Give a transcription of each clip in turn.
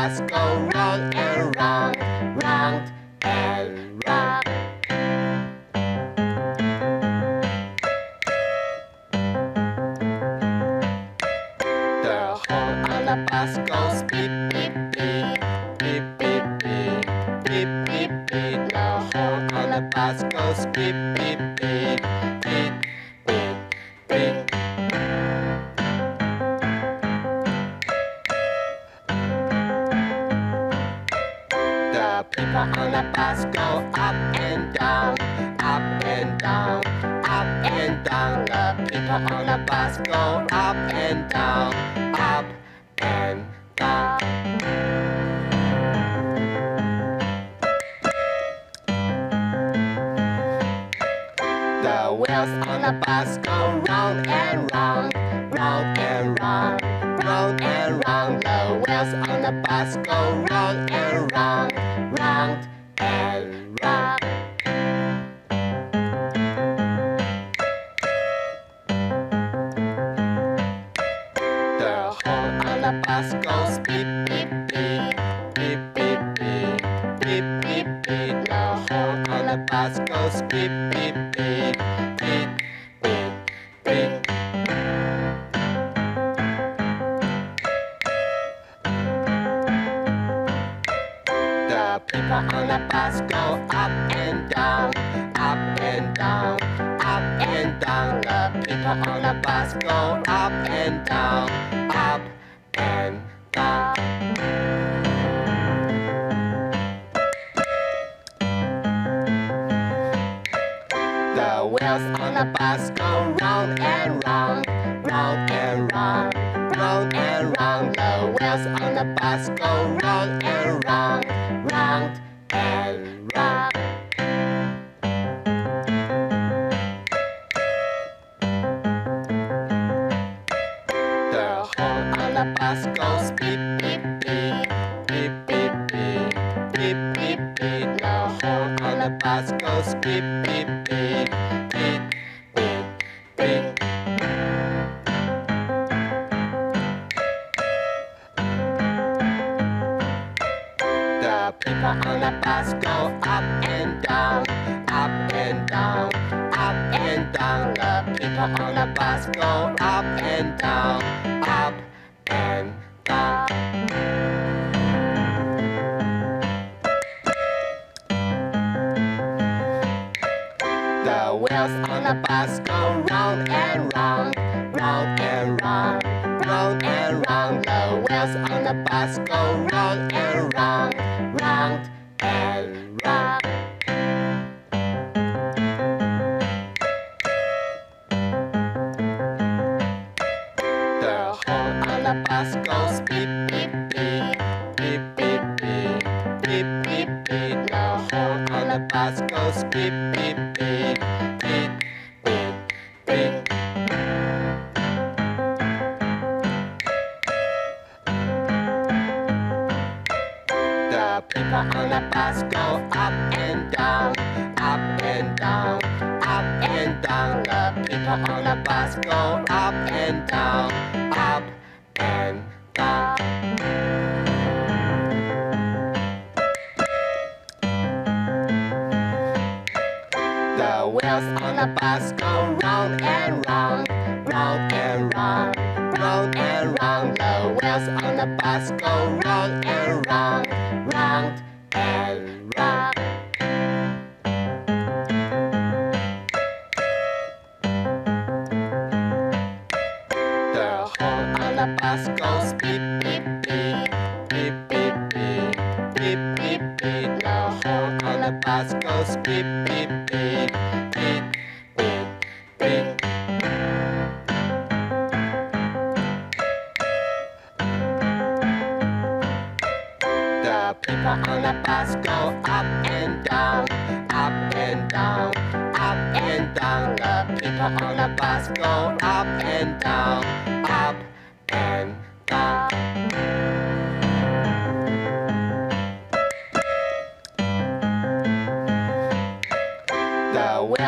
the go round and round, round and round. The horn on the bus goes beep beep beep, beep beep beep, beep beep beep. The horn on the bus goes beep beep, beep beep bus go up and down, up and down. The wheels on the bus go round and round, round and round, round and round. The wheels on the bus go round and round, round and round. Beep beep. The on the bus goes beep beep beep, beep beep beep. The people on the bus go up and down, up and down, up and down. The people on the bus go up and down, up the bus go round and round, round and round, round and round. The wheels on the bus go round and round, round and round. The horn on the bus goes beep beep beep, beep beep beep, beep beep beep. The horn on the bus goes beep beep beep, the go up and down, up and down. The wheels on the bus go round and round, round and round, round and round. The wheels on the bus go round and round, On the bus goes beep beep beep, beep beep beep, beep beep beep. Horn on the bus goes beep beep beep, beep beep beep. The people on the bus go up and down, up and down, up and down. The people on the bus go up and down, up and down. The wheels on the bus go round and round, round and round, round and round. The wheels on the bus go round and round, round beep, beep beep beep. The people on the bus go up and down, up and down, up and down. The people on the bus go up and down, up and down.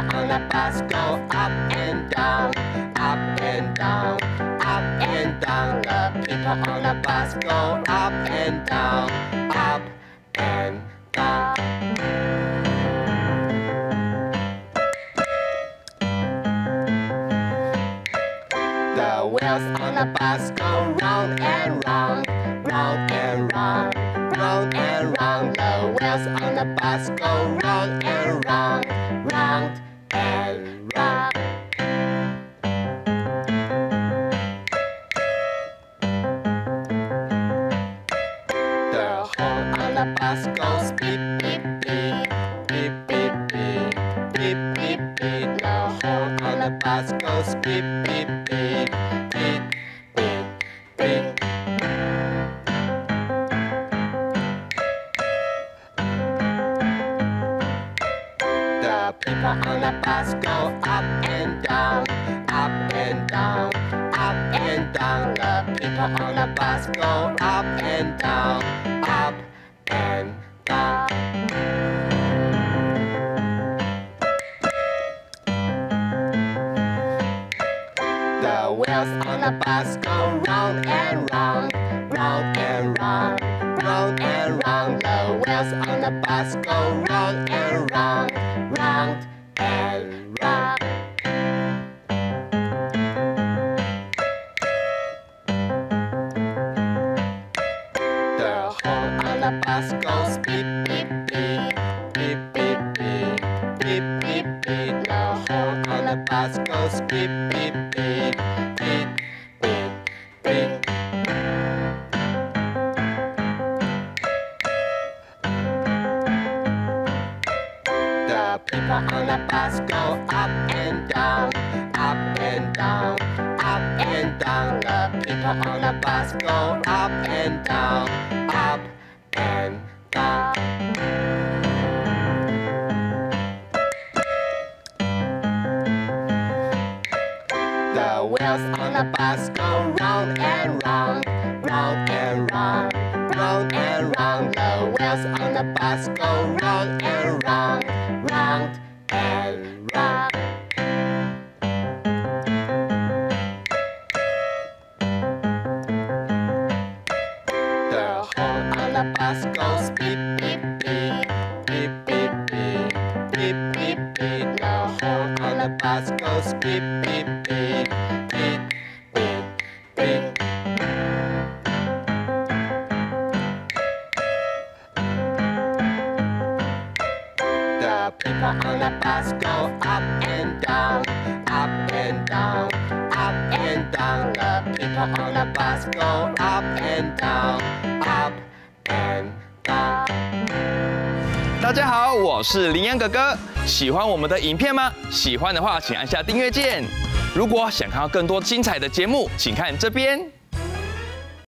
on the bus go up and down, up and down, up and down. The people on the bus go up and down, up and down. The wheels on the bus go round and round, round and round, round and round. The wheels on the bus go round and round, round The people on the bus go up and down, up and down, up and down. The people on the bus go up and down, up and down. Wheels on the bus go round and round, round and round, round and round. The wheels on the bus go round and round, round and round. The horn on the bus goes beep beep beep, beep beep beep, beep beep beep. The horn on the bus goes beep beep beep, on the bus go up and down, up and down, up and down. The people on the bus go up and down, up and down. 大家好，我是林安哥哥。喜欢我们的影片吗？喜欢的话，请按下订阅键。如果想看到更多精彩的节目，请看这边。